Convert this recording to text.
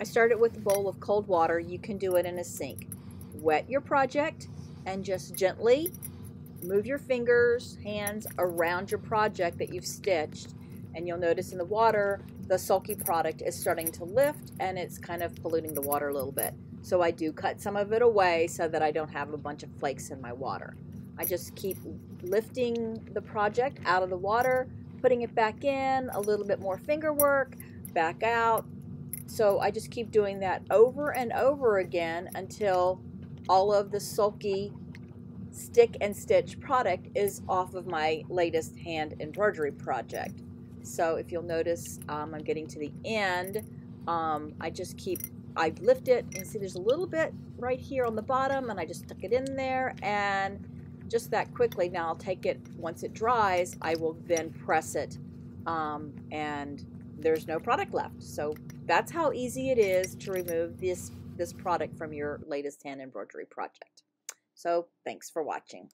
I started with a bowl of cold water. You can do it in a sink. Wet your project and just gently move your fingers, hands around your project that you've stitched. And you'll notice in the water, the Sulky product is starting to lift and it's kind of polluting the water a little bit. So I do cut some of it away so that I don't have a bunch of flakes in my water. I just keep lifting the project out of the water, putting it back in, a little bit more finger work, back out. So I just keep doing that over and over again until all of the Sulky stick and stitch product is off of my latest hand embroidery project. So if you'll notice, um, I'm getting to the end. Um, I just keep, I lift it and see there's a little bit right here on the bottom and I just stuck it in there and just that quickly. Now I'll take it, once it dries, I will then press it um, and there's no product left. So that's how easy it is to remove this, this product from your latest hand embroidery project. So thanks for watching.